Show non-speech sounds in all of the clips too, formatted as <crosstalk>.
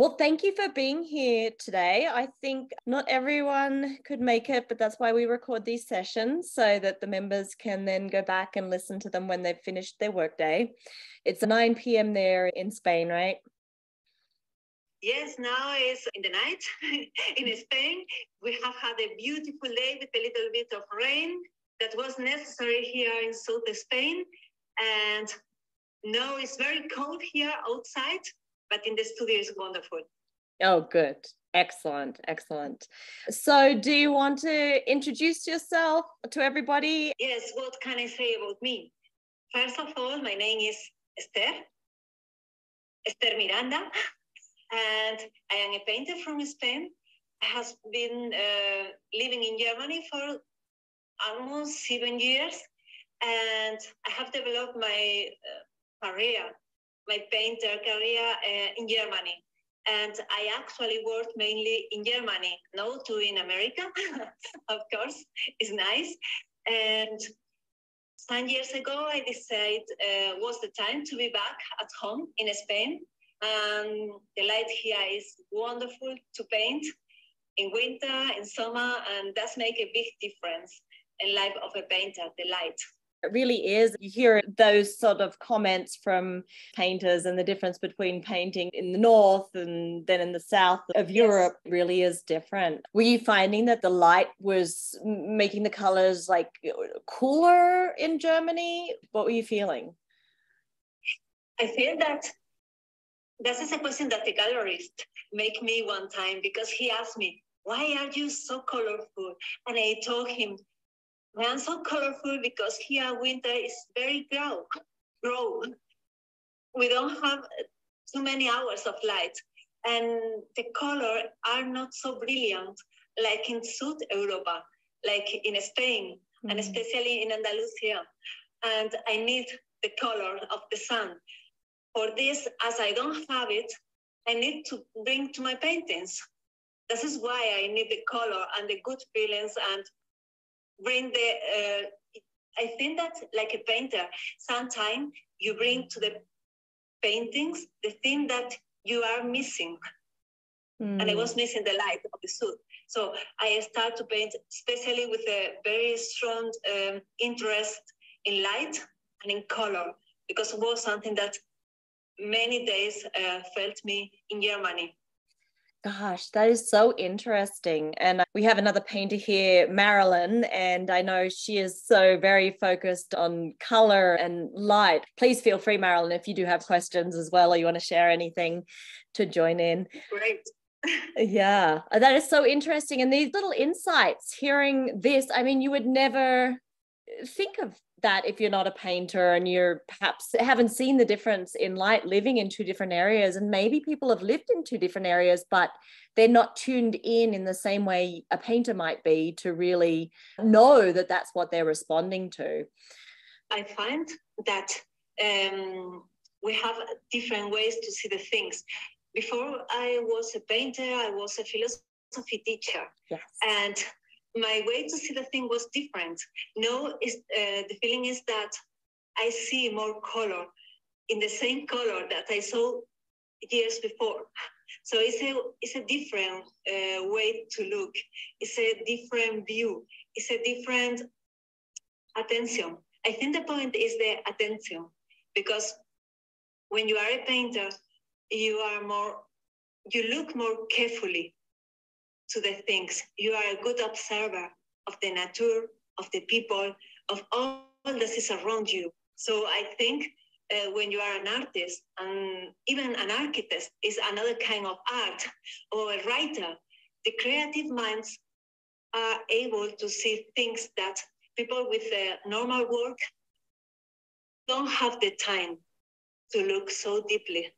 Well, thank you for being here today. I think not everyone could make it, but that's why we record these sessions so that the members can then go back and listen to them when they've finished their workday. It's 9 p.m. there in Spain, right? Yes, now it's in the night <laughs> in Spain. We have had a beautiful day with a little bit of rain that was necessary here in South Spain. And now it's very cold here outside but in the studio is wonderful. Oh, good. Excellent, excellent. So, do you want to introduce yourself to everybody? Yes, what can I say about me? First of all, my name is Esther, Esther Miranda, <laughs> and I am a painter from Spain. I have been uh, living in Germany for almost seven years, and I have developed my uh, career my painter career uh, in Germany. And I actually worked mainly in Germany, not to in America, <laughs> of course, it's nice. And some years ago, I decided uh, was the time to be back at home in Spain. And the light here is wonderful to paint in winter, in summer, and does make a big difference in life of a painter, the light. It really is. You hear those sort of comments from painters and the difference between painting in the north and then in the south of Europe really is different. Were you finding that the light was making the colors like cooler in Germany? What were you feeling? I feel that this is a question that the gallerist make me one time because he asked me, why are you so colorful? And I told him, and so colorful because here winter is very grow, grow. We don't have too many hours of light, and the color are not so brilliant like in South Europa, like in Spain, mm-hmm. and especially in Andalusia. And I need the color of the sun. For this, as I don't have it, I need to bring to my paintings. This is why I need the color and the good feelings and bring the uh, i think that like a painter sometimes you bring to the paintings the thing that you are missing mm. and i was hmm. missing the light of the suit so i start to paint especially with a very strong um, interest in light and in color because it was something that many days uh, felt me in germany Gosh, that is so interesting. And we have another painter here, Marilyn, and I know she is so very focused on color and light. Please feel free, Marilyn, if you do have questions as well or you want to share anything to join in. Great. <laughs> yeah, uh, that is so interesting. And these little insights, hearing this, I mean, you would never uh, think of that if you're not a painter and you're perhaps haven't seen the difference in light living in two different areas and maybe people have lived in two different areas but they're not tuned in in the same way a painter might be to really know that that's what they're responding to. I find that um, we have different ways to see the things. Before i was a painter i was a philosophy teacher. Yes. and my way to see the thing was different. No, is uh, the feeling is that I see more color in the same color that I saw years before. So it's a it's a different uh, way to look. It's a different view. It's a different attention. I think the point is the attention because when you are a painter, you are more you look more carefully to the things. You are a good observer of the nature, of the people, of all that is around you. So I think uh, when you are an artist and even an architect is another kind of art or a writer, the creative minds are able to see things that people with a normal work don't have the time to look so deeply.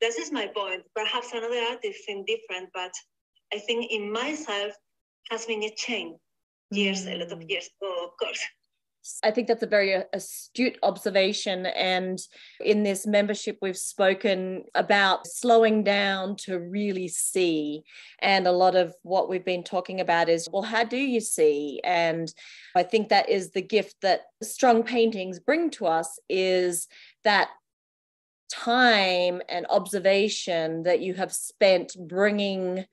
This is my point. Perhaps another artist is different, but I think in myself has been a change years, mm. a lot of mm. years ago, of course. I think that's a very uh, astute observation. And in this membership, we've spoken about slowing down to really see. And a lot of what we've been talking about is, well, how do you see? And I think that is the gift that strong paintings bring to us is that time and observation that you have spent bringing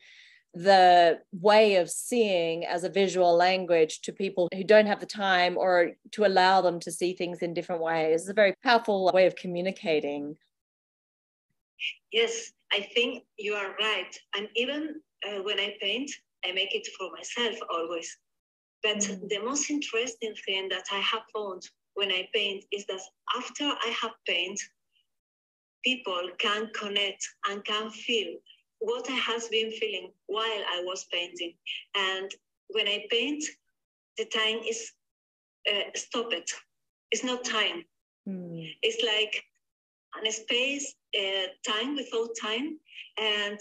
the way of seeing as a visual language to people who don't have the time or to allow them to see things in different ways. It's a very powerful way of communicating. Yes, I think you are right. And even uh, when I paint, I make it for myself always. But mm. the most interesting thing that I have found when I paint is that after I have painted, people can connect and can feel what I has been feeling while I was painting. And when I paint, the time is uh, stop it. It's not time. Mm. It's like a space, uh, time without time, and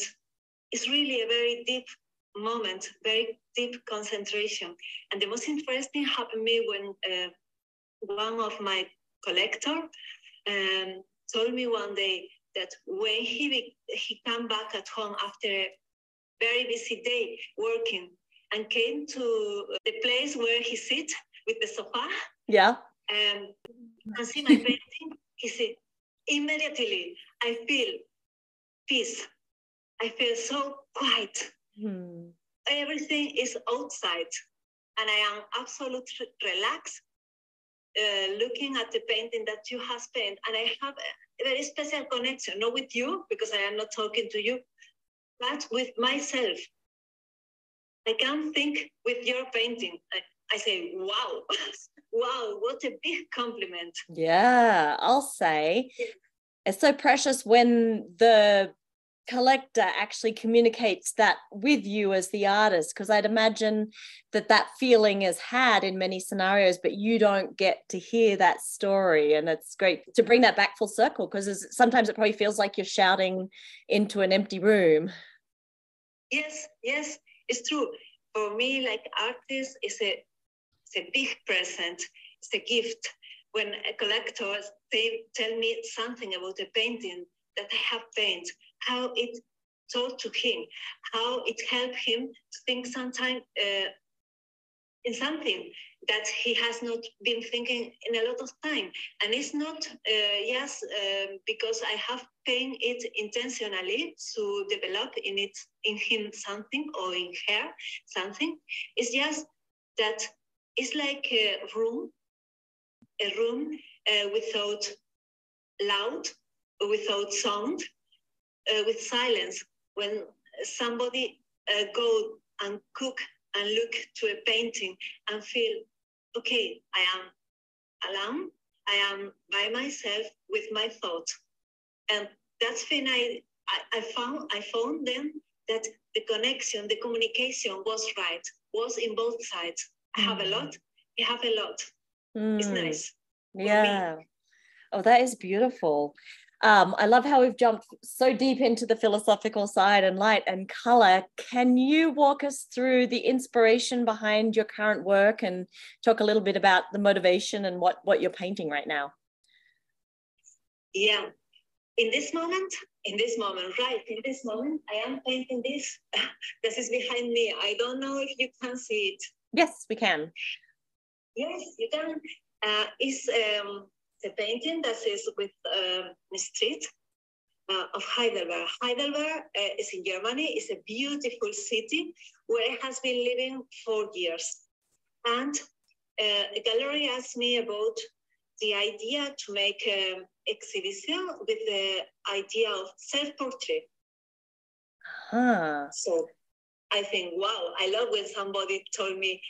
it's really a very deep moment, very deep concentration. And the most interesting happened me when uh, one of my collector um, told me one day that when he be, he came back at home after a very busy day working and came to the place where he sit with the sofa. Yeah. Um, and see my painting. He said, immediately I feel peace. I feel so quiet. Hmm. Everything is outside, and I am absolutely relaxed uh, looking at the painting that you have painted. And I have a very special connection, not with you, because I am not talking to you, but with myself. I can think with your painting. I, I say, wow, <laughs> wow, what a big compliment. Yeah, I'll say it's so precious when the collector actually communicates that with you as the artist because i'd imagine that that feeling is had in many scenarios but you don't get to hear that story. And it's great to bring that back full circle because sometimes it probably feels like you're shouting into an empty room. Yes yes it's true. For me like artist is a it's a big present it's a gift. When a collector they tell me something about a painting that I have painted, how it told to him, how it helped him to think sometime uh, in something that he has not been thinking in a lot of time. And it's not, uh, yes, uh, because I have painted it intentionally to develop in it, in him something or in her something. It's just that it's like a room, a room uh, without loud, without sound, uh, with silence. When somebody uh, go and cook and look to a painting and feel, okay, I am alone, I am by myself with my thoughts. And that's when I, I, I found I found then that the connection, the communication was right, was in both sides. I have a mm. lot, you have a lot. Mm. It's nice. Yeah. Oh, that is beautiful. Um, I love how we've jumped so deep into the philosophical side and light and color. Can you walk us through the inspiration behind your current work and talk a little bit about the motivation and what, what you're painting right now? Yeah. In this moment, in this moment, right, in this moment, I am painting this. <laughs> this is behind me. I don't know if you can see it. Yes, we can. Yes, you can. Uh, it's um, the painting that is with um, the street uh, of Heidelberg. Heidelberg uh, is in Germany. It's a beautiful city where I has been living for years. And uh, a gallery asked me about the idea to make an exhibition with the idea of self-portrait. Huh. So I think, wow, I love when somebody told me,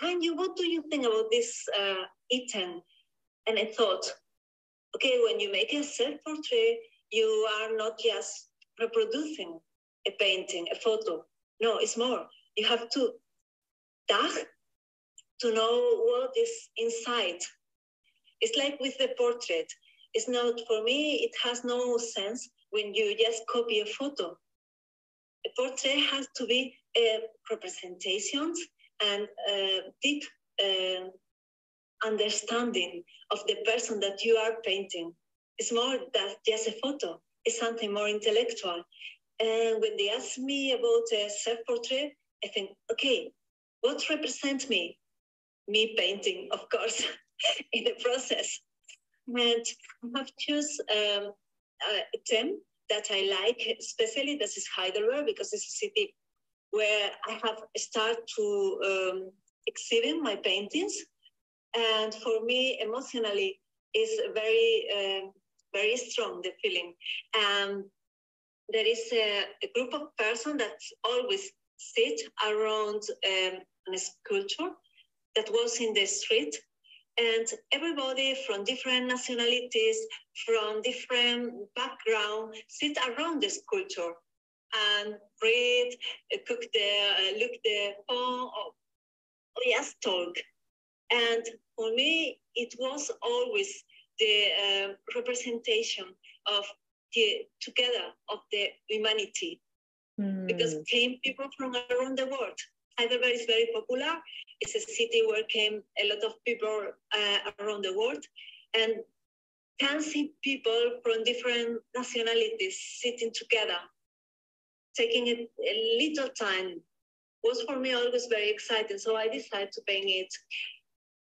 can you, what do you think about this uh, Ethan? And I thought, okay, when you make a self-portrait, you are not just reproducing a painting, a photo. No, it's more. You have to tag to know what is inside. It's like with the portrait. It's not, for me, it has no sense when you just copy a photo. A portrait has to be uh, representations and uh, deep uh, understanding of the person that you are painting. It's more than just a photo. It's something more intellectual. And when they ask me about a self-portrait, I think, okay, what represents me? Me painting, of course, <laughs> in the process. And I have choose um, uh, theme that I like, especially this is Heidelberg because it's a city where I have started to um, exhibit my paintings. And for me, emotionally, is very, uh, very strong, the feeling. And there is a, a group of persons that always sit around um, a sculpture that was in the street and everybody from different nationalities, from different background, sit around the sculpture and read, uh, cook the, uh, look the phone, or just talk. And for me, it was always the uh, representation of the together of the humanity, mm. because came people from around the world. Heidelberg is very popular. It's a city where came a lot of people uh, around the world, and can see people from different nationalities sitting together, taking a, a little time was for me always very exciting. So I decided to paint it.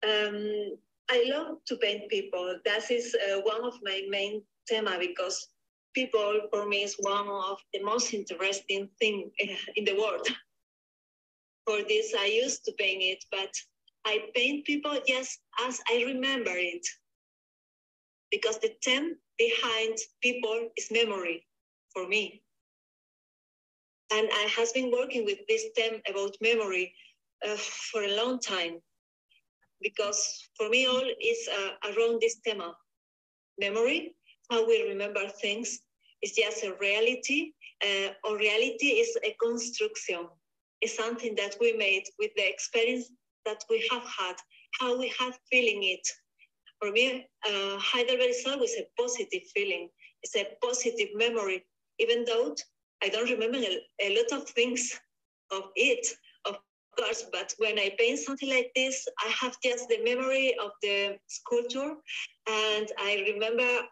Um, I love to paint people. That is uh, one of my main tema because people for me is one of the most interesting thing <laughs> in the world for this I used to paint it, but I paint people just as I remember it. Because the theme behind people is memory for me. And I has been working with this theme about memory uh, for a long time. Because for me, all is uh, around this theme. Memory, how we remember things, is just a reality, uh, or reality is a construction is something that we made with the experience that we have had, how we have feeling it. For me, uh, Heidelberg is always a positive feeling. It's a positive memory, even though I don't remember a, lot of things of it, course, but when I paint something like this, I have just the memory of the sculpture and I remember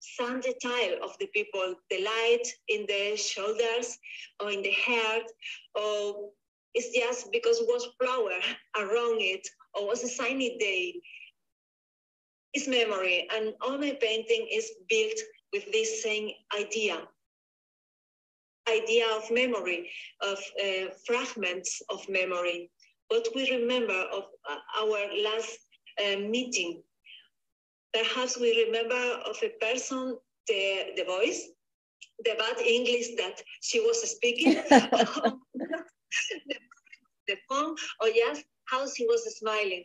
some detail of the people, the light in the shoulders or in the head, or it's just because it was flower around it or was a sunny day. It's memory, and all my painting is built with this same idea. Idea of memory, of uh, fragments of memory. What we remember of uh, our last uh, meeting, Perhaps we remember of a person, the, the voice, the bad English that she was speaking, the, <laughs> <laughs> the phone, or yes, how she was smiling,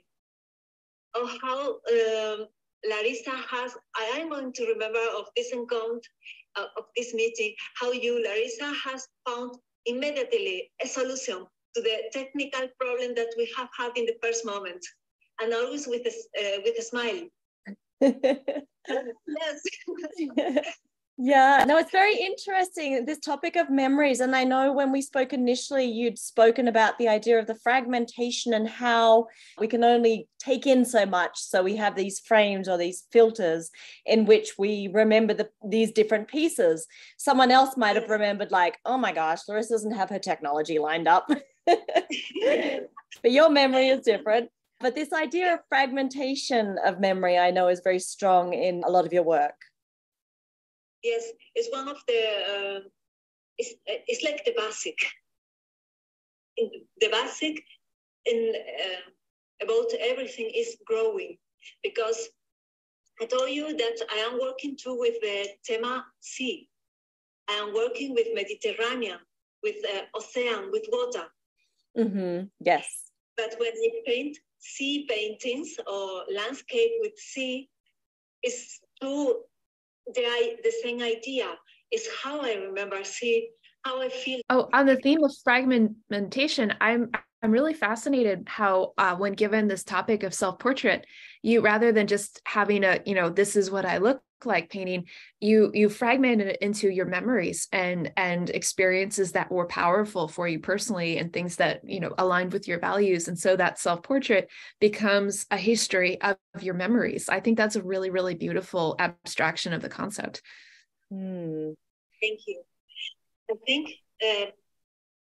or how um, Larissa has, I am going to remember of this encounter, uh, of this meeting, how you, Larissa, has found immediately a solution to the technical problem that we have had in the first moment, and always with a, uh, with a smile <laughs> yes. <laughs> yeah, no, it's very interesting, this topic of memories. And I know when we spoke initially, you'd spoken about the idea of the fragmentation and how we can only take in so much. So we have these frames or these filters in which we remember the, these different pieces. Someone else might have remembered, like, oh my gosh, Larissa doesn't have her technology lined up. <laughs> but your memory is different. But this idea of fragmentation of memory, I know, is very strong in a lot of your work. Yes, it's one of the, uh, it's, it's like the basic. In the basic in, uh, about everything is growing because I told you that I am working too with the Tema Sea. I am working with Mediterranean, with uh, ocean, with water. Mm-hmm. Yes. But when I paint sea paintings or landscape with sea is to the, the same idea is how I remember see how I feel. Oh, on the theme of fragmentation, I'm I'm really fascinated how uh, when given this topic of self-portrait, you rather than just having a, you know, this is what I look like painting you you fragmented it into your memories and and experiences that were powerful for you personally and things that you know aligned with your values. And so that self portrait becomes a history of, of, your memories. I think that's a really really beautiful abstraction of the concept. Mm. thank you. I think uh,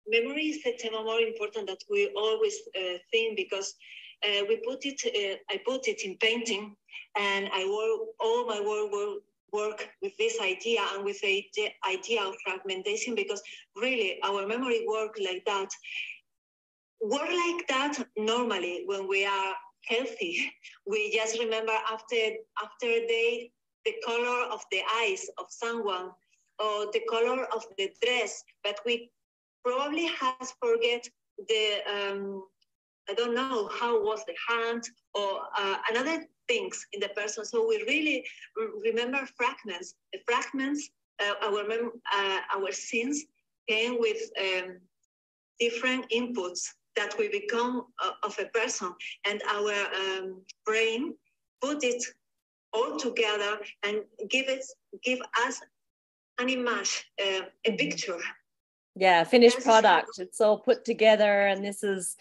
memory is the tema more important that we always uh, think because uh, we put it, uh, I put it in painting and I work, all my work work with this idea and with the idea of fragmentation because really our memory work like that work like that normally when we are healthy. <laughs> We just remember after after a day the color of the eyes of someone or the color of the dress but we probably has forget the um, I don't know how was the hand or uh, another things in the person. So we really remember fragments. The fragments, uh, our mem- uh, our sins came with um, different inputs that we become uh, of a person, and our um, brain put it all together and give it give us an image, uh, a picture. Yeah, finished product. It's all put together, and this is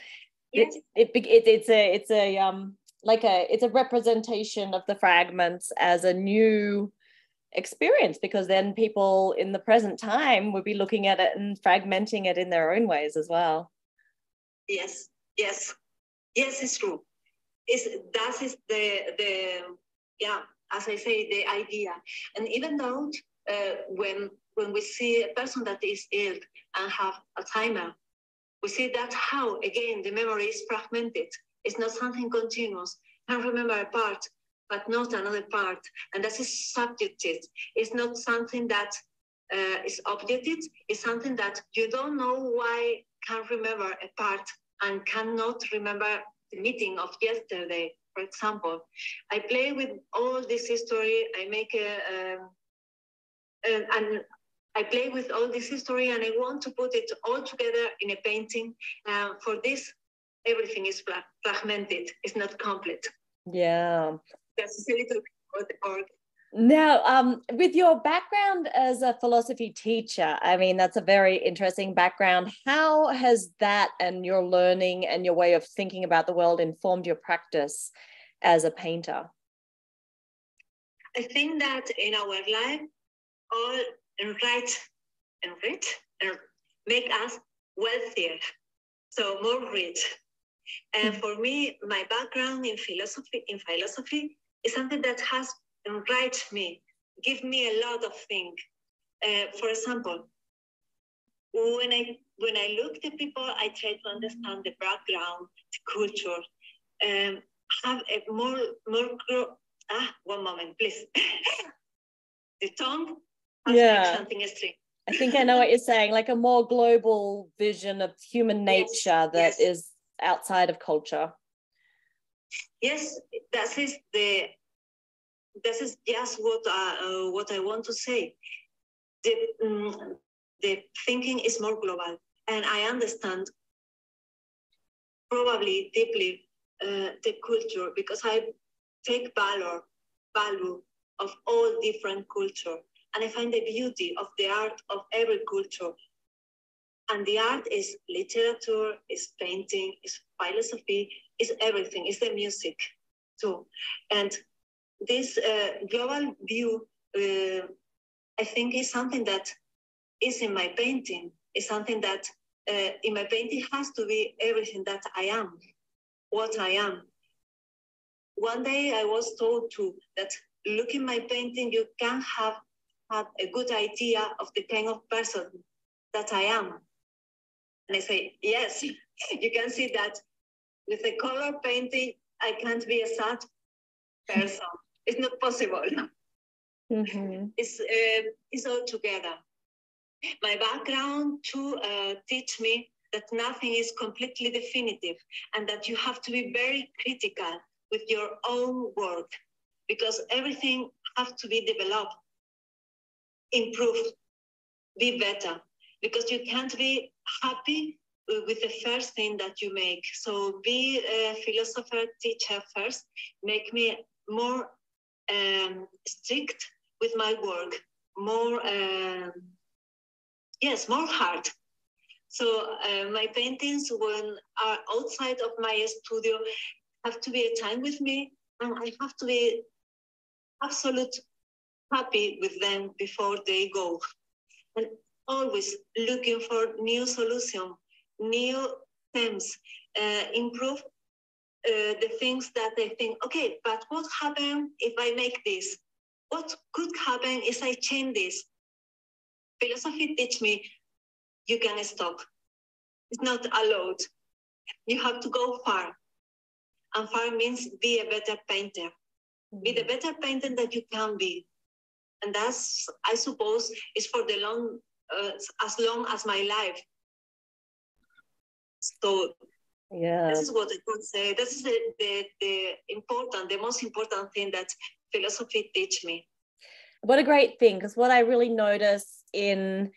yes. it, it, it, it's a it's a um like a it's a representation of the fragments as a new experience because then people in the present time would be looking at it and fragmenting it in their own ways as well. Yes yes. Yes it's true. Is that is the the yeah as i say the idea. And even though uh, when when we see a person that is ill and have a alzheimer we see that how, again, the memory is fragmented. It's not something continuous. I remember a part, but not another part. And that is subjective. It's not something that uh, is objective. It's something that you don't know why can remember a part and cannot remember the meeting of yesterday, for example. I play with all this history. I make a, um, and I play with all this history and I want to put it all together in a painting. Uh, for this, everything is fragmented, it's not complete. Yeah. That's a little bit the art. Now, um, with your background as a philosophy teacher, I mean, that's a very interesting background. How has that and your learning and your way of thinking about the world informed your practice as a painter? I think that in our life, all enrich, enrich, and rich and make us wealthier, so more rich. And hmm. for me, my background in philosophy, in philosophy, is something that has enriched me, give me a lot of things. Uh, for example, when I when I look at people, I try to understand the background, the culture, um, have a more more. Ah, one moment, please. <laughs> the tongue yeah. something extreme. I think I know what you're saying, like a more global vision of human nature yes. that yes. is outside of culture. Yes, that is the this is just what I, uh, what I want to say. The, um, the thinking is more global, and I understand probably deeply uh, the culture because I take valor value of all different culture and I find the beauty of the art of every culture. And the art is literature, is painting, is philosophy, is everything, is the music too. And this uh, global view, uh, I think, is something that is in my painting, is something that uh, in my painting has to be everything that I am, what I am. One day I was told to that look in my painting, you can have have a good idea of the kind of person that I am. And I say, yes, <laughs> you can see that with a color painting, I can't be a sad person. it's not possible. <laughs> Mm-hmm. It's, uh, it's all together. My background to uh, teach me that nothing is completely definitive and that you have to be very critical with your own work because everything has to be developed improve, be better, because you can't be happy with the first thing that you make. So be a philosopher, teacher first, make me more um, strict with my work, more, um, yes, more hard. So uh, my paintings, when are outside of my studio, have to be a time with me, and I have to be absolute happy with them before they go. And always looking for new solution, new themes, uh, improve uh, the things that they think, okay, but what happens if I make this? what could happen if I change this. Philosophy teach me you can stop. It's not allowed. You have to go far. And far means be a better painter. Be the better painter that you can be. And that's, I suppose, is for the long, uh, as long as my life. So yeah. this is what i can say. This is the, the, the important the most important thing that philosophy teach me. What a great thing because what i really notice in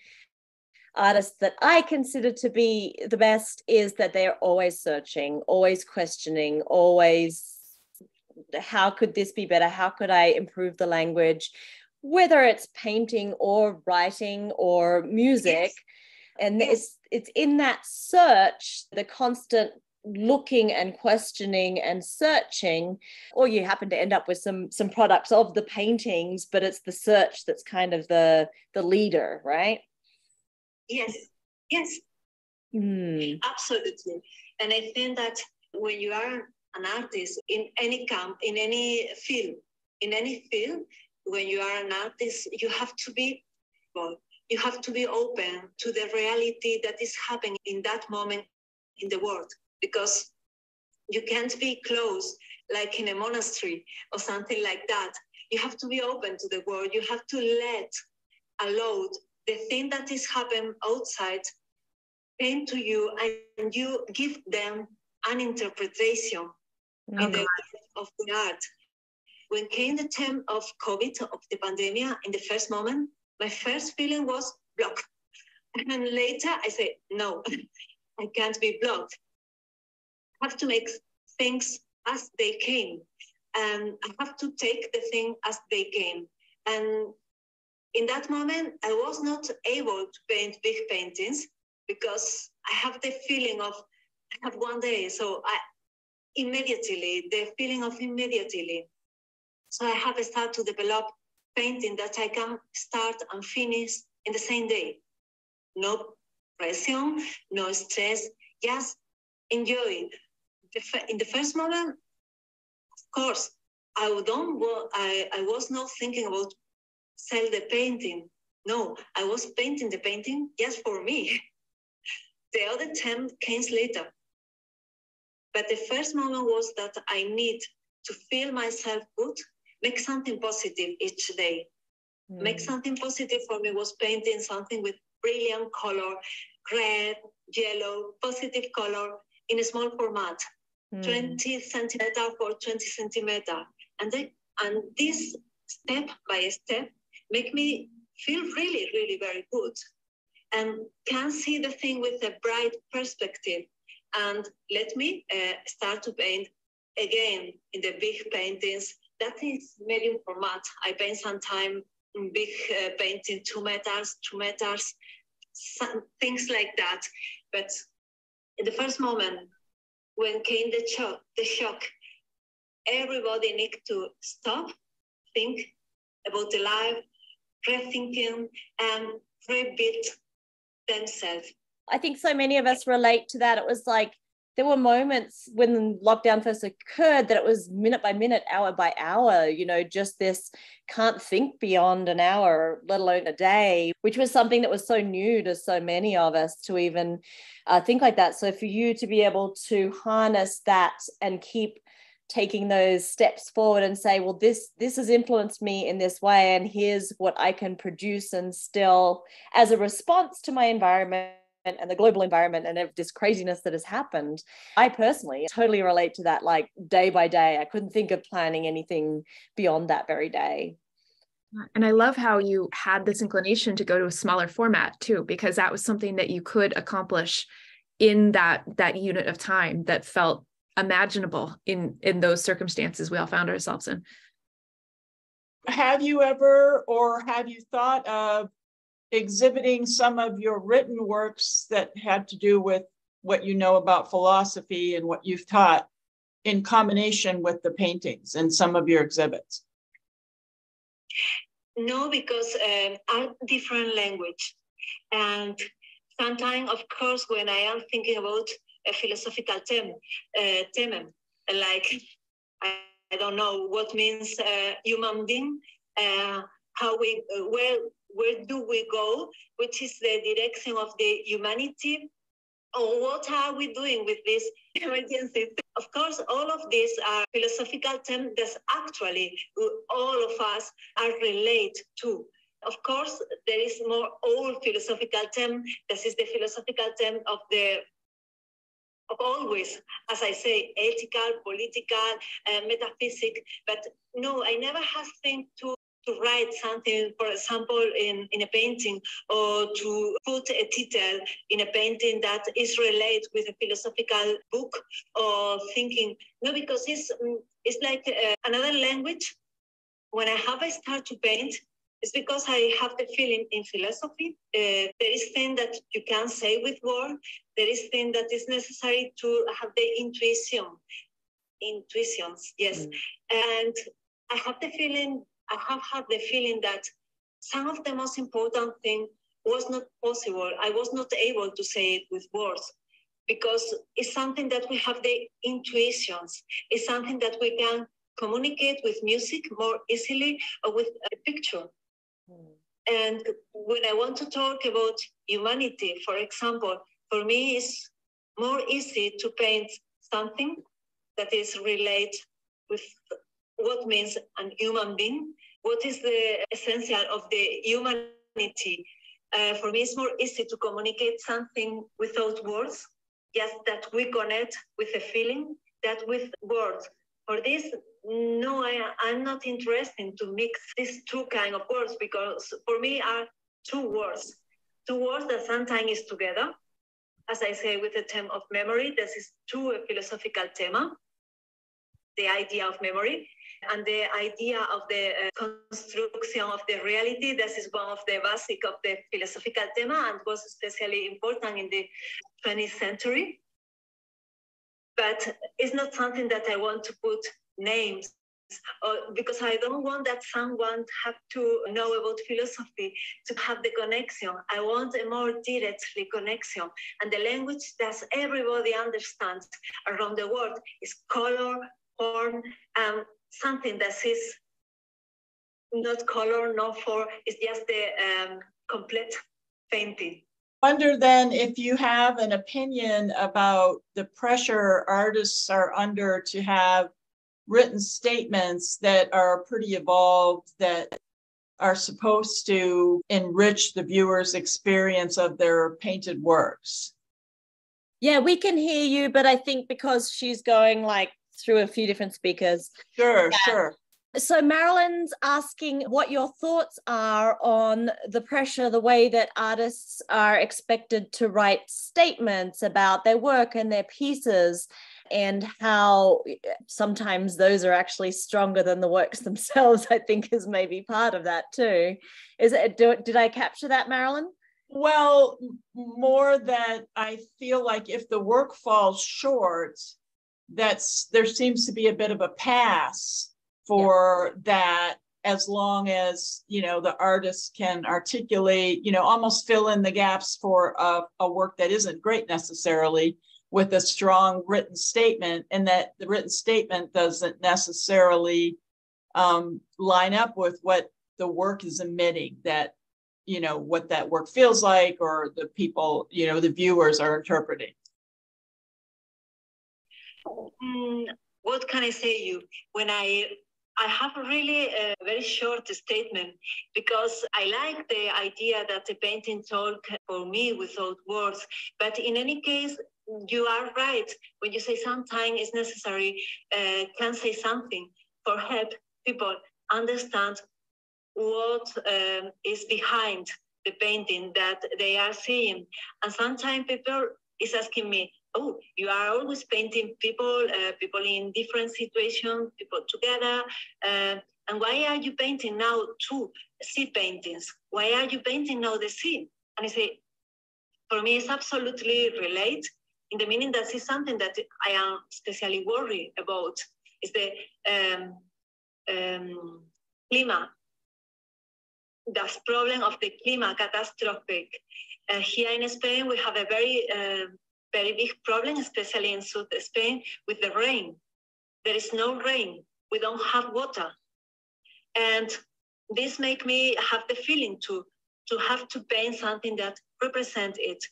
artists that i consider to be the best is that they're always searching always questioning always how could this be better? How could i improve the language whether it's painting or writing or music yes. and yes. it's it's in that search the constant looking and questioning and searching or you happen to end up with some some products of the paintings but it's the search that's kind of the the leader right yes yes mm. absolutely and i think that when you are an artist in any camp in any field in any field when you are an artist you have to be you have to be open to the reality that is happening in that moment in the world because you can't be closed like in a monastery or something like that. You have to be open to the world. You have to let, allow the thing that is happening outside came to you and you give them an interpretation okay. in the of the art. When came the time of COVID, of the pandemic, in the first moment, my first feeling was blocked. <laughs> And later I said, no, <laughs> I can't be blocked I have to make things as they came. And I have to take the thing as they came. And in that moment, I was not able to paint big paintings because I have the feeling of I have one day. So I immediately, the feeling of immediately. So I have started to develop painting that I can start and finish in the same day. No pressure, no stress, just enjoy in the first moment, of course, I don't. I, I was not thinking about sell the painting. No, I was painting the painting just for me. <laughs> the other ten came later. But the first moment was that I need to feel myself good, make something positive each day. Mm. Make something positive for me was painting something with brilliant color, red, yellow, positive color in a small format mm. 20 centimeter for 20 centimeter. And, they, and this step by step make me feel really, really very good and can see the thing with a bright perspective. And let me uh, start to paint again in the big paintings. That is medium format. I paint sometimes big uh, painting, two meters, two meters, some, things like that. But in the first moment, when came the shock, the shock, everybody need to stop, think about the life, rethinking, and rebuild themselves. I think so many of us relate to that. It was like there were moments when lockdown first occurred that it was minute by minute, hour by hour, you know, just this can't think beyond an hour, let alone a day, which was something that was so new to so many of us to even uh, think like that. So for you to be able to harness that and keep taking those steps forward and say well this this has influenced me in this way and here's what i can produce and still as a response to my environment and the global environment and this craziness that has happened i personally totally relate to that like day by day. I couldn't think of planning anything beyond that very day. And i love how you had this inclination to go to a smaller format too because that was something that you could accomplish in that that unit of time that felt imaginable in in those circumstances we all found ourselves in. Have you ever or have you thought of exhibiting some of your written works that had to do with what you know about philosophy and what you've taught in combination with the paintings and some of your exhibits? No, because um, different language. And sometimes, of course, when I am thinking about a philosophical theme, uh, like, I, I don't know what means uh, human being, uh, how we, uh, where, where do we go, which is the direction of the humanity, or what are we doing with this emergency? Of course, all of these are philosophical terms that actually all of us are related to. Of course, there is more old philosophical term. This is the philosophical term of the of always, as I say, ethical, political, uh, metaphysic. But no, I never have think to to write something, for example, in, in a painting, or to put a title in a painting that is related with a philosophical book or thinking. No, because it's, mm, it's like uh, another language. When I have I start to paint, it's because I have the feeling in philosophy. Uh, there is thing that you can say with word. There is thing that is necessary to have the intuition. Intuitions, yes. Mm. And I have the feeling, I have had the feeling that some of the most important thing was not possible. I was not able to say it with words because it's something that we have the intuitions. It's something that we can communicate with music more easily or with a picture. Hmm. And when I want to talk about humanity, for example, for me it's more easy to paint something that is related with what means an human being, what is the essential of the humanity. Uh, for me, it's more easy to communicate something without words, just that we connect with a feeling, that with words. For this, no, I, I'm not interested to mix these two kind of words because for me are two words, two words that sometimes is together. As I say, with the term of memory, this is two philosophical tema, the idea of memory and the idea of the uh, construction of the reality. This is one of the basic of the philosophical tema and was especially important in the 20th century. But it's not something that I want to put names uh, because I don't want that someone have to know about philosophy to have the connection. I want a more directly connection. And the language that everybody understands around the world is color, form, and something that is not color, not form, it's just the um, complete painting. Wonder then if you have an opinion about the pressure artists are under to have written statements that are pretty evolved that are supposed to enrich the viewer's experience of their painted works. Yeah, we can hear you, but I think because she's going like through a few different speakers. Sure, yeah. sure. So Marilyn's asking what your thoughts are on the pressure, the way that artists are expected to write statements about their work and their pieces and how sometimes those are actually stronger than the works <laughs> themselves i think is maybe part of that too is it do, did i capture that marilyn well more that i feel like if the work falls short that's there seems to be a bit of a pass for yeah. that as long as you know the artist can articulate you know almost fill in the gaps for a, a work that isn't great necessarily with a strong written statement and that the written statement doesn't necessarily um, line up with what the work is emitting that you know what that work feels like or the people you know the viewers are interpreting mm, what can i say you? When i I have a really a very short statement because I like the idea that the painting talk for me without words. But in any case, you are right. When you say sometimes it's necessary uh, can say something for help people understand what um, is behind the painting that they are seeing. And sometimes people is asking me oh you are always painting people uh, people in different situations people together uh, and why are you painting now two sea paintings why are you painting now the sea and i say for me it's absolutely relate in the meaning that is something that I am especially worried about is the um, um, climate, the problem of the climate catastrophic. Uh, here in Spain, we have a very, uh, very big problem, especially in South Spain, with the rain. There is no rain. We don't have water. And this make me have the feeling to to have to paint something that represent it,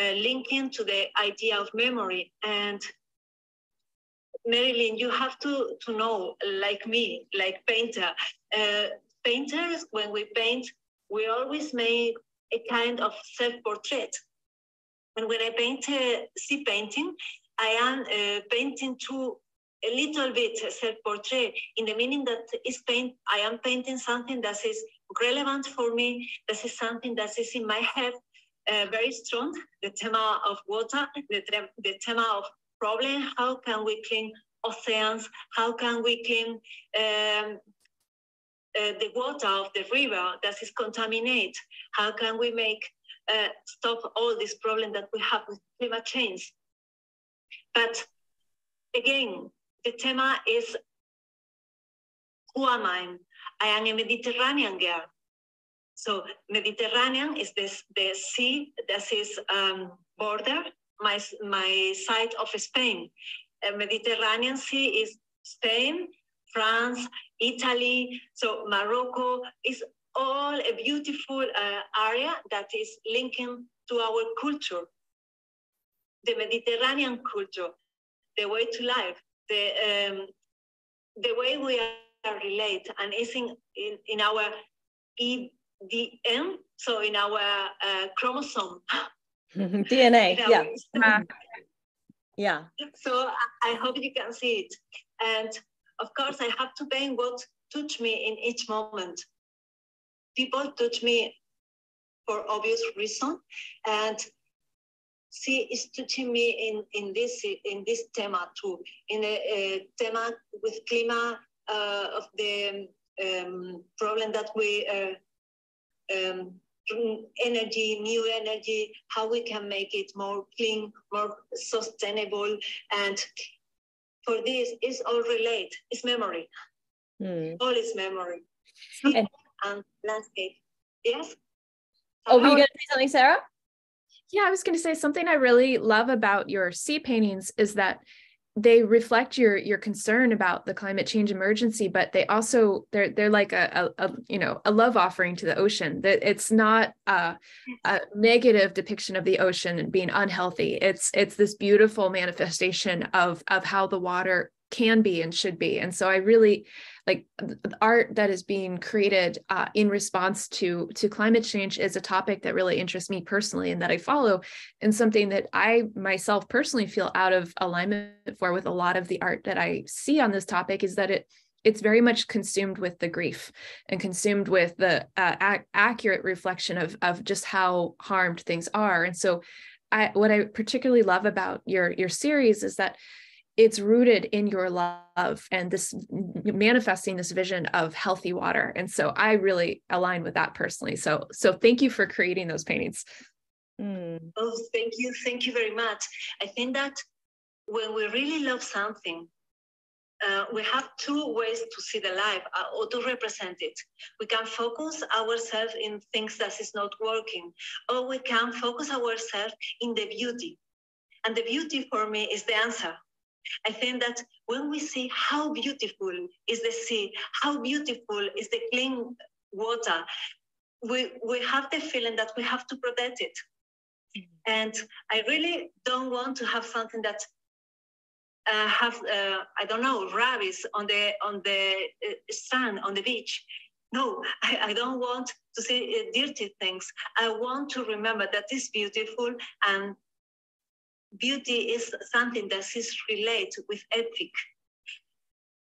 uh, linking to the idea of memory. And Marilyn, you have to, to know, like me, like painter, uh, painters, when we paint, we always make a kind of self-portrait. And when I paint uh, sea painting, I am uh, painting to a little bit self-portrait in the meaning that is paint, I am painting something that is relevant for me. This is something that is in my head uh, very strong. The theme of water, the, the tema of problem. How can we clean oceans? How can we clean um, uh, the water of the river that is contaminated? How can we make uh, stop all this problem that we have with climate change? But again, the tema is who am I? I am a Mediterranean girl. So Mediterranean is this the sea that is um, border my my side of Spain. Mediterranean Sea is Spain, France, Italy. So Morocco is all a beautiful uh, area that is linking to our culture, the Mediterranean culture, the way to life, the um, the way we are relate and is in, in, in our ADN, so in our uh, chromosome. <laughs> DNA, yeah. Uh, yeah. So I hope you can see it. And of course, I have to paint what touched me in each moment. People touch me for obvious reason, and she is touching me in, in this in this tema too, in a, a tema with clima uh, of the um, problem that we uh, um, energy, new energy, how we can make it more clean, more sustainable. And for this, it's all relate. It's memory. Mm. All is memory. And, and landscape. Yes? Oh, were you going to say something, Sarah? Yeah, I was going to say something I really love about your sea paintings is that they reflect your your concern about the climate change emergency but they also they're they're like a, a, a you know a love offering to the ocean that it's not a, a, negative depiction of the ocean being unhealthy it's it's this beautiful manifestation of of how the water can be and should be. And so i really like the art that is being created uh, in response to to climate change is a topic that really interests me personally and that i follow and something that i myself personally feel out of alignment for with a lot of the art that i see on this topic is that it it's very much consumed with the grief and consumed with the uh, ac- accurate reflection of of just how harmed things are. And so I, what I particularly love about your your series is that it's rooted in your love and this manifesting this vision of healthy water and so i really align with that personally so so thank you for creating those paintings mm. oh thank you thank you very much i think that when we really love something uh, we have two ways to see the life uh, or to represent it. We can focus ourselves in things that is not working, or we can focus ourselves in the beauty. And the beauty for me is the answer. I think that when we see how beautiful is the sea, how beautiful is the clean water, we, we have the feeling that we have to protect it. Mm-hmm. And I really don't want to have something that uh, have uh, I don't know rabbits on the on the uh, sand on the beach. No, I, I don't want to see uh, dirty things. I want to remember that it's beautiful and beauty is something that is related with ethic.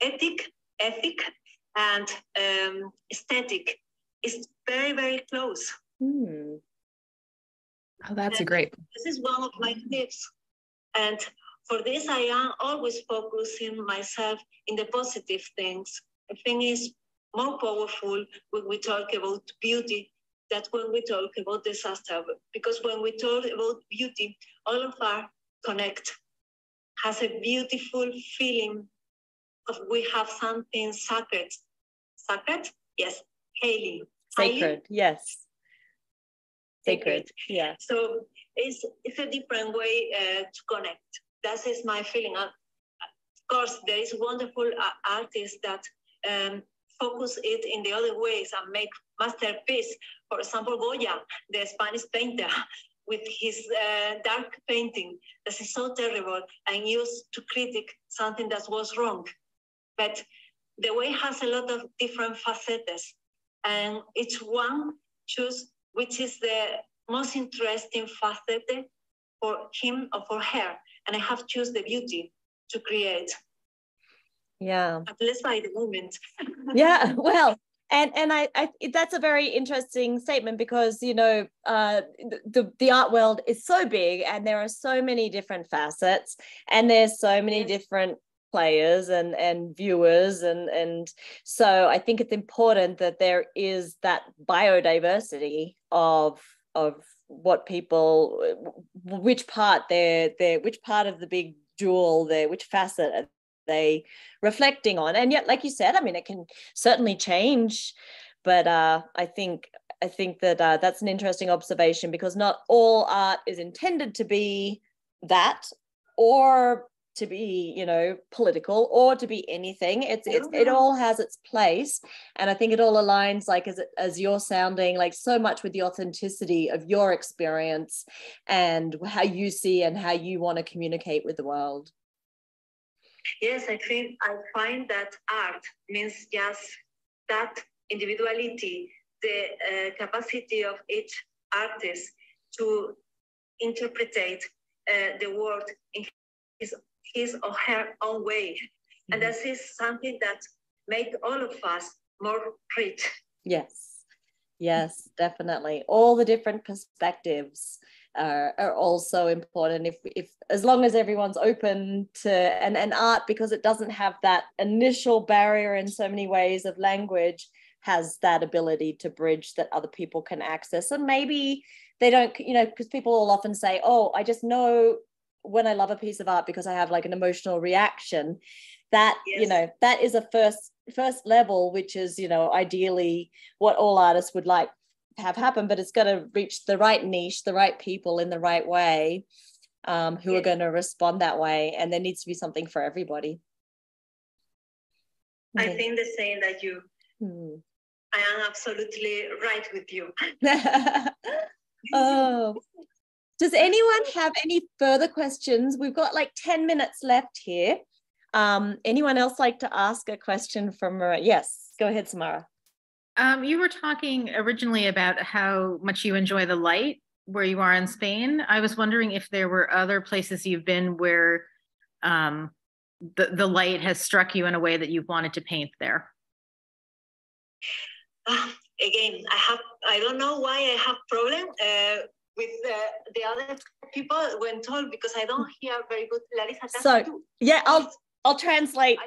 Ethic, ethic, and um, aesthetic is very, very close. Hmm. Oh, that's and a great. This is one of my tips. And for this, I am always focusing myself in the positive things. I think it's more powerful when we talk about beauty that when we talk about disaster. Because when we talk about beauty, all of our connect has a beautiful feeling of we have something sacred. Sacred? Yes. Haley. Sacred, Haley? yes. Sacred. Sacred, yeah. So it's, it's a different way uh, to connect. That is my feeling. Of course, there is wonderful uh, artists that um, focus it in the other ways and make masterpiece. For example, Goya, the Spanish painter, <laughs> with his uh, dark painting that is so terrible and used to critic something that was wrong. But the way has a lot of different facets and each one choose which is the most interesting facet for him or for her. And I have choose the beauty to create. Yeah. At least by the moment. <laughs> yeah. Well, and and I, I that's a very interesting statement because you know uh, the the art world is so big and there are so many different facets and there's so many yes. different players and and viewers and and so I think it's important that there is that biodiversity of of what people which part they're they're which part of the big jewel there which facet they reflecting on. And yet like you said i mean it can certainly change but uh, i think i think that uh, that's an interesting observation because not all art is intended to be that or to be you know political or to be anything. It's, it's it all has its place. And i think it all aligns like as as you're sounding like so much with the authenticity of your experience and how you see and how you want to communicate with the world Yes, I think I find that art means just that individuality, the uh, capacity of each artist to interpret uh, the world in his, his or her own way. Mm-hmm. And this is something that make all of us more rich. Yes, yes, definitely. All the different perspectives are, are also important. If if as long as everyone's open to and, and art because it doesn't have that initial barrier in so many ways of language has that ability to bridge that other people can access. And maybe they don't you know because people will often say oh i just know when i love a piece of art because i have like an emotional reaction. That yes. you know that is a first first level which is you know ideally what all artists would like have happen, but it's got to reach the right niche, the right people in the right way um, who yeah. are going to respond that way. And there needs to be something for everybody. I think the same that you. Hmm. I am absolutely right with you. <laughs> oh. Does anyone have any further questions? We've got like 10 minutes left here. Um, anyone else like to ask a question from Mara? Yes, go ahead, Samara. Um, you were talking originally about how much you enjoy the light where you are in Spain. I was wondering if there were other places you've been where um, the, the light has struck you in a way that you've wanted to paint there. Uh, again, I have, I don't know why I have problem uh, with uh, the other people when told because I don't hear very good. Larissa, so, yeah, I'll, I'll <laughs> translate.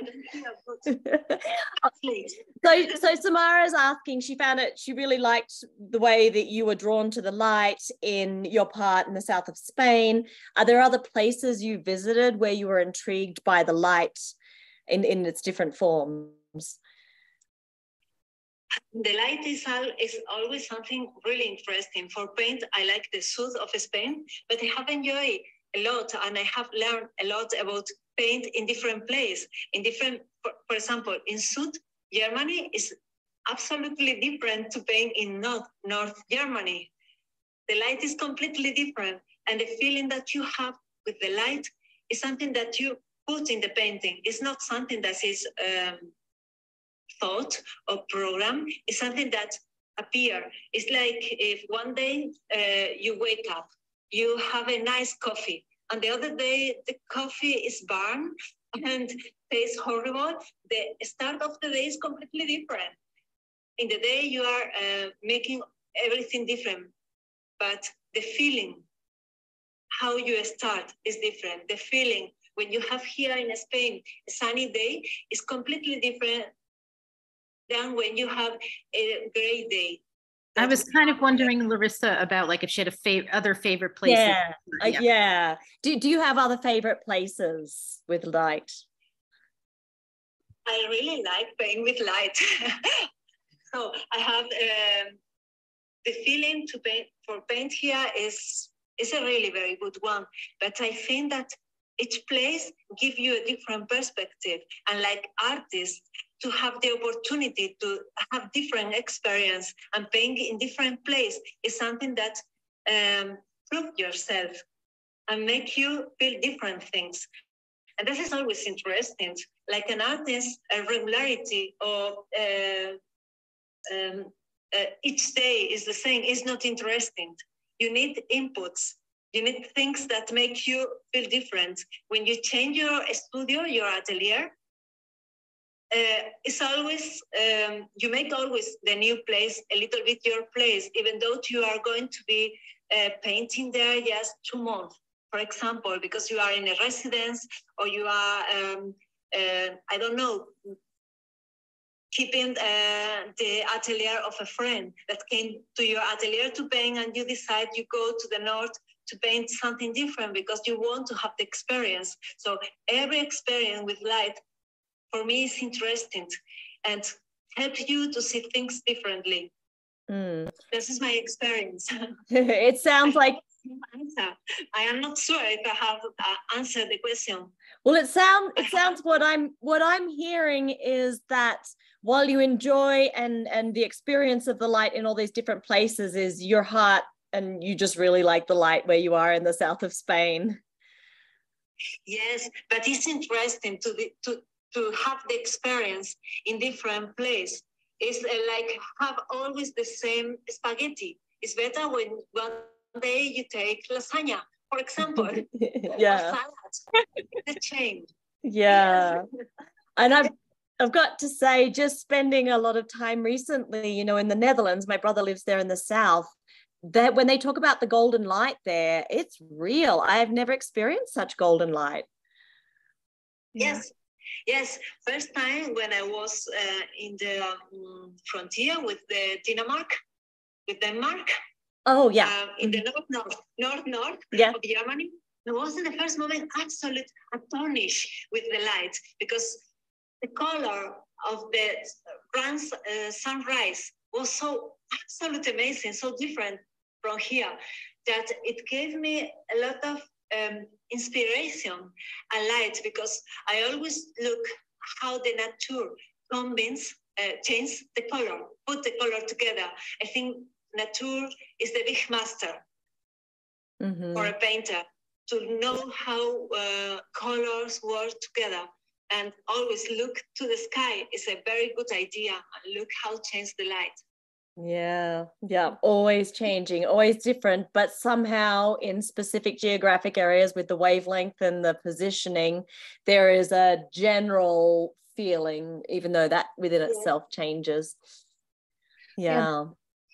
so, so Samara's asking. She found it. She really liked the way that you were drawn to the light in your part in the south of Spain. Are there other places you visited where you were intrigued by the light in in its different forms? The light is, all, is always something really interesting. For paint, I like the south of Spain, but I have enjoyed a lot and I have learned a lot about paint in different place, In different, for, for example, in South Germany is absolutely different to paint in North, North Germany. The light is completely different. And the feeling that you have with the light is something that you put in the painting. It's not something that is um, thought or program. It's something that appear. It's like if one day uh, you wake up, you have a nice coffee, and the other day the coffee is burned <laughs> and tastes horrible, the start of the day is completely different. In the day, you are uh, making everything different, but the feeling, how you start, is different. The feeling when you have here in Spain a sunny day is completely different than when you have a gray day. I was kind of wondering, Larissa, about like if she had a favorite, other favorite places. Yeah, uh, yeah. yeah. Do Do you have other favorite places with light? I really like playing with light. <laughs> so I have um, the feeling to paint for paint here is is a really very good one. But I think that each place give you a different perspective, and like artists, to have the opportunity to have different experience and paint in different place is something that um, prove yourself and make you feel different things. And this is always interesting. Like an artist, a regularity or uh, um, uh, each day is the same is not interesting. You need inputs. You need things that make you feel different. When you change your studio, your atelier, uh, it's always um, you make always the new place a little bit your place, even though you are going to be uh, painting there just two months, for example, because you are in a residence or you are um, uh, I don't know keeping uh, the atelier of a friend that came to your atelier to paint and you decide you go to the north to paint something different because you want to have the experience. So every experience with light for me is interesting and helps you to see things differently. Mm. This is my experience. <laughs> <laughs> it sounds like answer. I am not sure if I have uh, answered the question. Well, it sounds it sounds what I'm what I'm hearing is that while you enjoy and and the experience of the light in all these different places is your heart and you just really like the light where you are in the south of Spain. Yes, but it's interesting to the, to to have the experience in different place. It's uh, like have always the same spaghetti. It's better when one day you take lasagna, for example. <laughs> yeah. the change. Yeah. and I've I've got to say, just spending a lot of time recently, you know, in the Netherlands, my brother lives there in the south. That when they talk about the golden light there, it's real. I have never experienced such golden light. Yes, Yes, first time when I was uh, in the um, frontier with the Denmark, with Denmark. Oh yeah. Uh, in the north, north, north, north yeah. of Germany. I was in the first moment absolute astonished with the light because the color of the grand uh, sunrise was so absolutely amazing, so different from here that it gave me a lot of um, inspiration and light because I always look how the nature combines, uh, change the color, put the color together. I think nature is the big master mm-hmm. for a painter to know how uh, colors work together and always look to the sky is a very good idea and look how change the light yeah, yeah, always changing, always different, but somehow in specific geographic areas with the wavelength and the positioning, there is a general feeling, even though that within itself changes. Yeah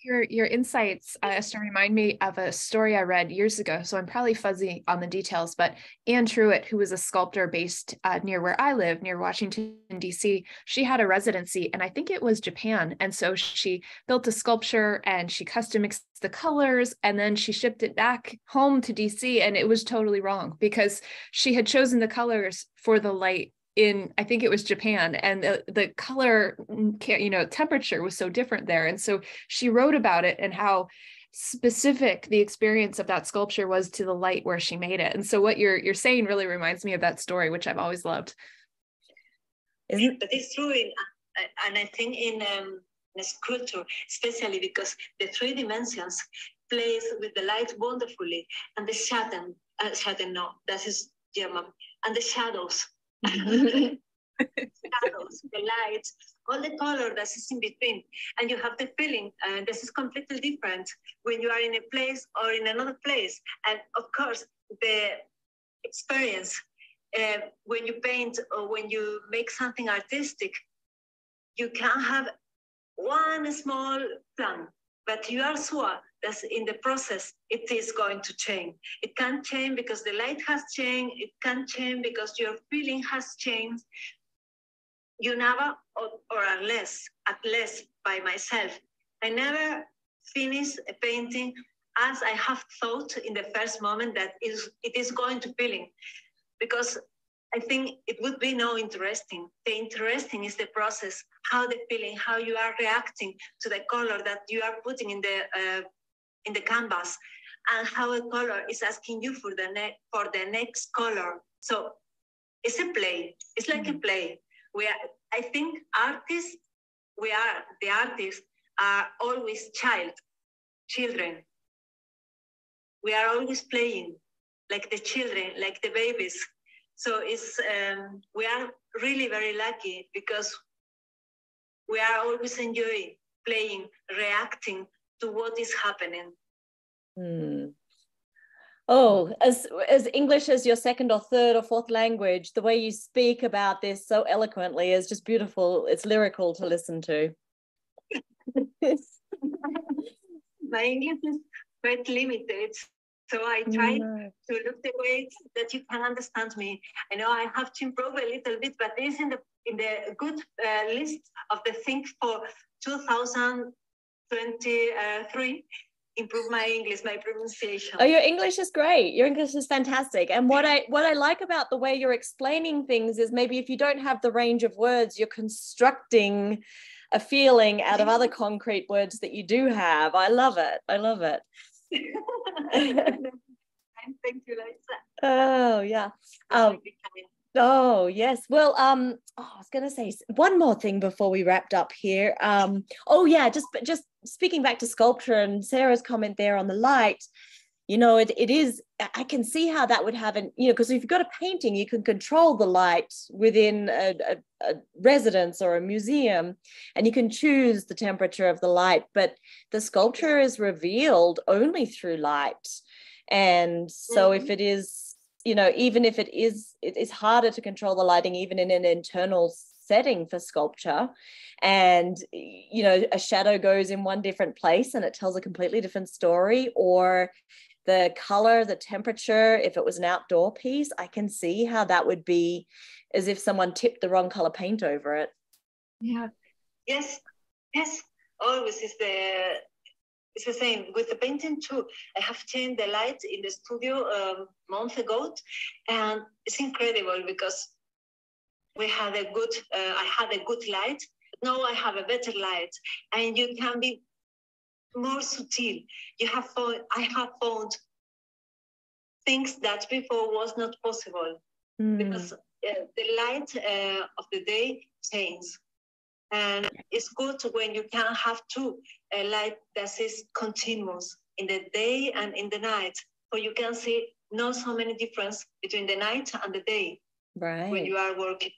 your your insights, uh, Esther, remind me of a story I read years ago. So I'm probably fuzzy on the details, but Anne Truitt, who was a sculptor based uh, near where I live, near Washington D.C., she had a residency, and I think it was Japan. And so she built a sculpture and she custom mixed the colors, and then she shipped it back home to D.C. And it was totally wrong because she had chosen the colors for the light in I think it was Japan and the, the color mm, you know temperature was so different there and so she wrote about it and how specific the experience of that sculpture was to the light where she made it and so what you're you're saying really reminds me of that story which I've always loved. Isn't but it's true in, and I think in um, in sculpture especially because the three dimensions plays with the light wonderfully and the shadow uh, shadow no that is German and the shadows shadows, the lights, all the color that is in between. And you have the feeling, uh, this is completely different when you are in a place or in another place. And of course, the experience uh, when you paint or when you make something artistic, you can have one small plan, but you are sure that in the process it is going to change. It can change because the light has changed. It can change because your feeling has changed. You never, or, or at least, at least by myself, I never finish a painting as I have thought in the first moment that is it is going to feeling, because I think it would be no interesting. The interesting is the process, how the feeling, how you are reacting to the color that you are putting in the uh, in the canvas and how a color is asking you for the ne- for the next color. So it's a play. It's like mm-hmm. a play. We are, I think artists, we are the artists are always child, children. We are always playing like the children, like the babies. So it's um, we are really very lucky because we are always enjoying playing, reacting to what is happening. Hmm. Oh, as as English as your second or third or fourth language, the way you speak about this so eloquently is just beautiful. It's lyrical to listen to. <laughs> My English is quite limited, so I try No. to look the way that you can understand me. I know I have to improve a little bit, but this in the in the good uh, list of the things for 2023. Improve my English, my pronunciation. Oh, your English is great. Your English is fantastic. And what I what I like about the way you're explaining things is maybe if you don't have the range of words, you're constructing a feeling out of other <laughs> concrete words that you do have. I love it. I love it. <laughs> Thank you, Liza. Oh yeah. Um, Oh yes. Well, um, oh, I was gonna say one more thing before we wrapped up here. Um, oh yeah, just just speaking back to sculpture and Sarah's comment there on the light. You know, it, it is. I can see how that would have an you know because if you've got a painting, you can control the light within a, a, a residence or a museum, and you can choose the temperature of the light. But the sculpture is revealed only through light, and so mm-hmm. if it is you know even if it is it is harder to control the lighting even in an internal setting for sculpture and you know a shadow goes in one different place and it tells a completely different story or the color the temperature if it was an outdoor piece i can see how that would be as if someone tipped the wrong color paint over it Yeah. Yes, yes. Always is the it's the same with the painting too. I have changed the light in the studio um, month ago, and it's incredible because we had a good. Uh, I had a good light. Now I have a better light, and you can be more subtle. You have found. I have found things that before was not possible Hmm. because uh, the light uh, of the day changes. And it's good when you can have two a light that is continuous in the day and in the night, so you can see not so many difference between the night and the day right. when you are working.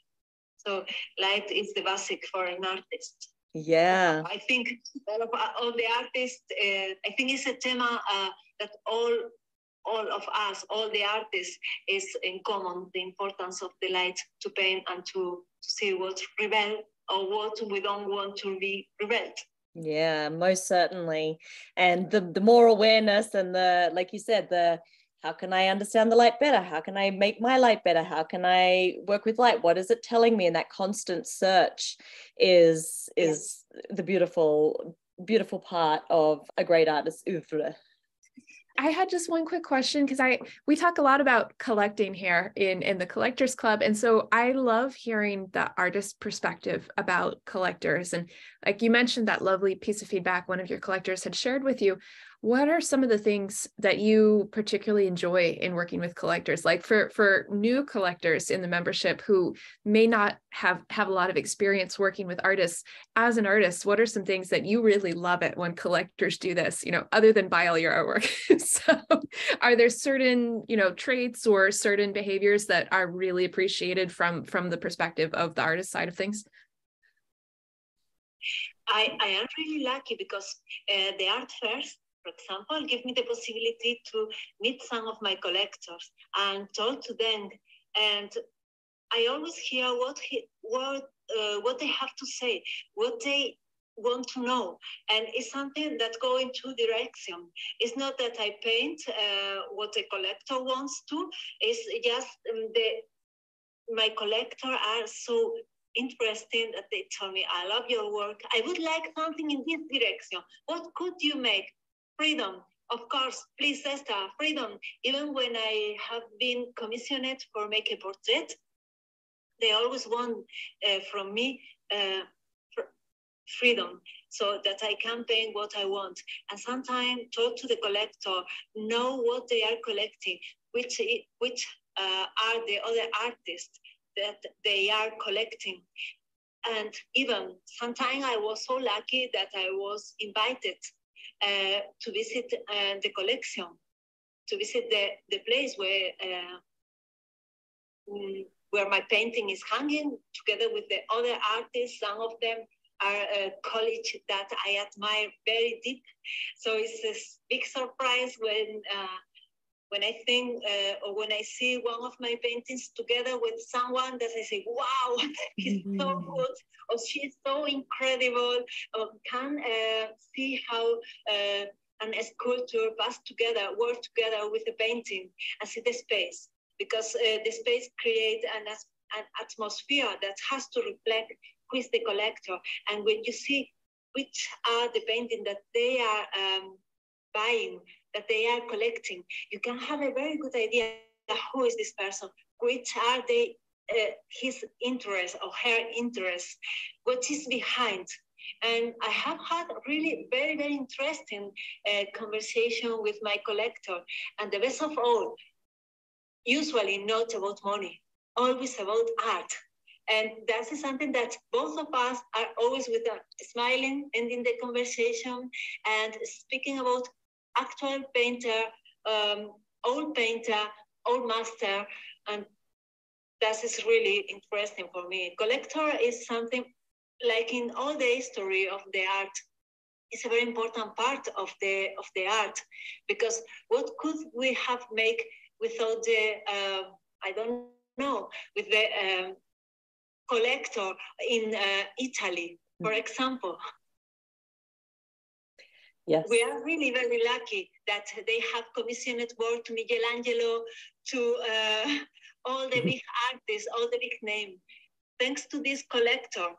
So light is the basic for an artist. yeah I think all of all the artists. Uh, I think it's a tema uh, that all all of us, all the artists, is in common the importance of the light to paint and to to see what rebel or what we don't want to be rebelled. Yeah, most certainly. And the the more awareness and the like you said, the how can I understand the light better? How can I make my light better? How can I work with light? What is it telling me? And that constant search is is the beautiful beautiful part of a great artist's oeuvre. I had just one quick question because I we talk a lot about collecting here in in the collectors club and so I love hearing the artist perspective about collectors and like you mentioned that lovely piece of feedback one of your collectors had shared with you what are some of the things that you particularly enjoy in working with collectors? Like for for new collectors in the membership who may not have have a lot of experience working with artists as an artist what are some things that you really love it when collectors do this you know other than buy all your artwork? <laughs> So are there certain you know traits or certain behaviors that are really appreciated from from the perspective of the artist side of things? I, I am really lucky because uh, the art fairs, for example, give me the possibility to meet some of my collectors and talk to them. And I always hear what he, what uh, what they have to say, what they want to know, and it's something that go in two directions. It's not that I paint uh, what the collector wants to. It's just um, the my collector are so interesting that they tell me, I love your work. I would like something in this direction. What could you make? Freedom. Of course, please, Esther, freedom. Even when I have been commissioned for make a portrait, they always want uh, from me uh, fr- freedom so that I can paint what I want. And sometimes talk to the collector, know what they are collecting, which, which uh, are the other artists that they are collecting. And even sometimes I was so lucky that I was invited uh, to visit uh, the collection, to visit the, the place where uh, mm, where my painting is hanging together with the other artists. Some of them are a college that I admire very deep. So it's a big surprise when uh, when I think uh, or when I see one of my paintings together with someone that I say, wow, <laughs> he's mm-hmm. so good, or she's so incredible, or can uh, see how uh, an sculpture pass together, work together with the painting and see the space. Because uh, the space creates an, an atmosphere that has to reflect who is the collector. And when you see which are the painting that they are um, buying, that they are collecting, you can have a very good idea who is this person, which are they, uh, his interests or her interests, what is behind. And I have had really very, very interesting uh, conversation with my collector. And the best of all, usually not about money, always about art. And that is something that both of us are always with a smiling, ending the conversation and speaking about actual painter, um, old painter, old master, and that is really interesting for me. Collector is something like in all the history of the art, it's a very important part of the of the art because what could we have made without the uh, I don't know with the um, collector in uh, Italy, for mm. example. Yes. We are really very lucky that they have commissioned work to Michelangelo, to uh, all the big artists, all the big names. Thanks to this collector,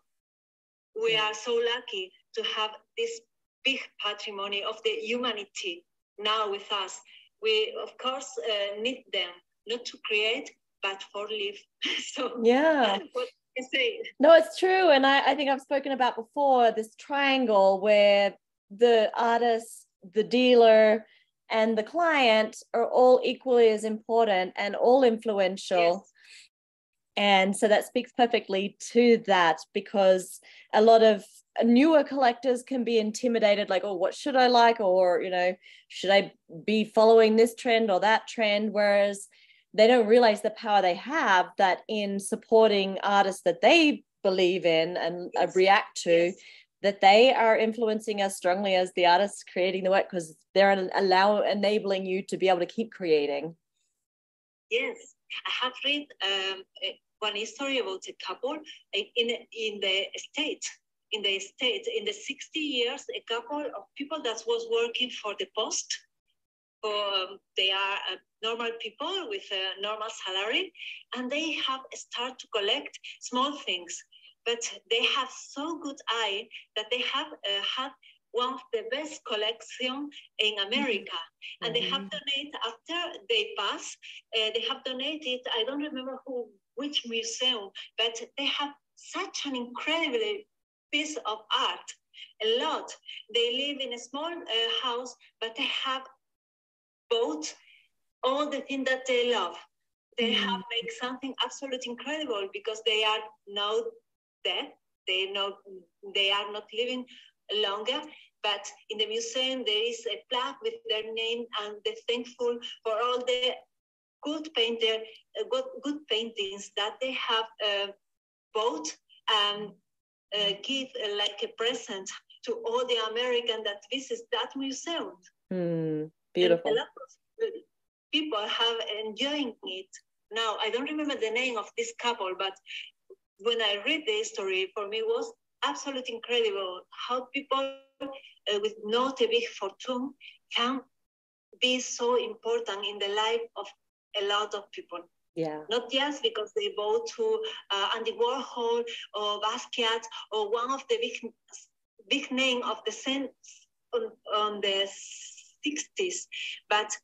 we are so lucky to have this big patrimony of the humanity now with us. We, of course, uh, need them not to create, but for live. <laughs> so yeah. <laughs> No, it's true. And I, I think I've spoken about before this triangle where the artist, the dealer, and the client are all equally as important and all influential. Yes. And so that speaks perfectly to that because a lot of newer collectors can be intimidated like, oh, what should I like? Or, you know, should I be following this trend or that trend? Whereas they don't realize the power they have that in supporting artists that they believe in and uh, yes. react to, yes that they are influencing us strongly as the artists creating the work because they're allow enabling you to be able to keep creating. Yes, I have read um, one story about a couple in in the state. In the state, in the 60 years, a couple of people that was working for the post. For, um, they are uh, normal people with a normal salary, and they have started to collect small things but they have so good eye that they have uh, had one of the best collection in America. Mm-hmm. And they have mm-hmm. donated after they pass, uh, they have donated, I don't remember who, which museum, but they have such an incredible piece of art, a lot. They live in a small uh, house, but they have both all the things that they love. They mm. have made something absolutely incredible because they are now dead. They know they are not living longer. But in the museum, there is a plaque with their name and they're thankful for all the good painter, uh, good, good paintings that they have uh, bought and uh, give uh, like a present to all the American that visit that museum. Mm, beautiful. And a lot of people have enjoying it. Now, I don't remember the name of this couple, but when I read the story, for me was absolutely incredible how people uh, with not a big fortune can be so important in the life of a lot of people. Yeah. Not just because they bought to uh, Andy Warhol or Basquiat or one of the big big name of the sense on, on the 60s, but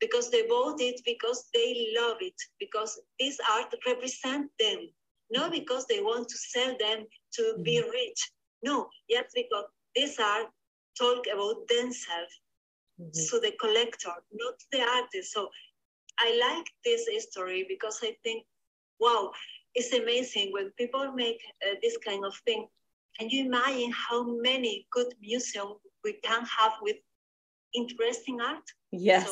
because they bought it because they love it, because this art represents them not because they want to sell them to mm-hmm. be rich. No, yes, because these are talk about themselves mm-hmm. to the collector, not the artist. So I like this story because I think, wow, it's amazing when people make uh, this kind of thing. Can you imagine how many good museums we can have with interesting art? Yes.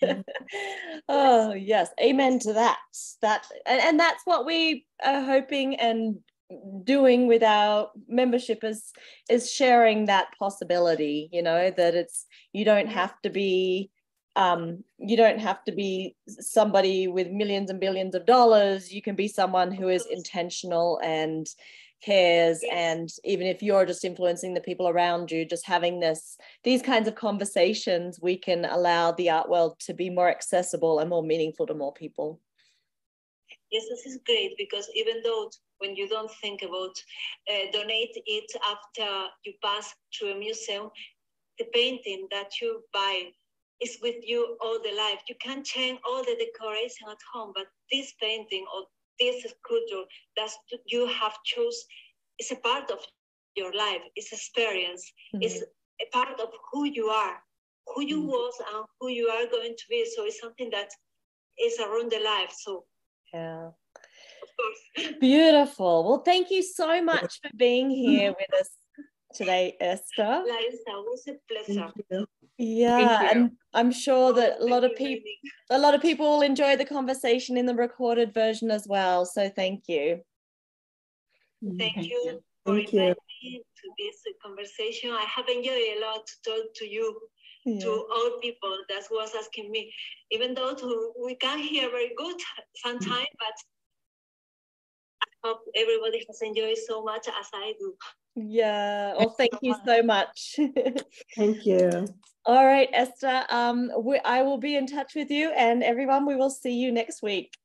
So, <laughs> oh, yes. Amen to that. That and, and that's what we are hoping and doing with our membership is is sharing that possibility you know that it's you don't have to be um, you don't have to be somebody with millions and billions of dollars you can be someone who is intentional and cares and even if you're just influencing the people around you just having this these kinds of conversations we can allow the art world to be more accessible and more meaningful to more people. Yes this is great because even though when you don't think about uh, donate it after you pass through a museum the painting that you buy is with you all the life. You can change all the decoration at home but this painting or this sculpture that you have choose is a part of your life it's experience mm-hmm. it's a part of who you are who you mm-hmm. was and who you are going to be so it's something that is around the life so yeah Beautiful. Well, thank you so <laughs> much for being here <laughs> with us today, Esther. Larissa, it was a pleasure. Yeah, and I'm sure that a lot of people a lot of people will enjoy the conversation in the recorded version as well. So thank you. Mm, thank you for thank inviting you. me to this conversation. I have enjoyed a lot to talk to you, yeah. to all people that was asking me. Even though to, we can hear very good sometimes, but I hope everybody has enjoyed so much as I do. Yeah. Well, thank you so much. <laughs> thank you. All right, Esther. Um, we, I will be in touch with you, and everyone, we will see you next week.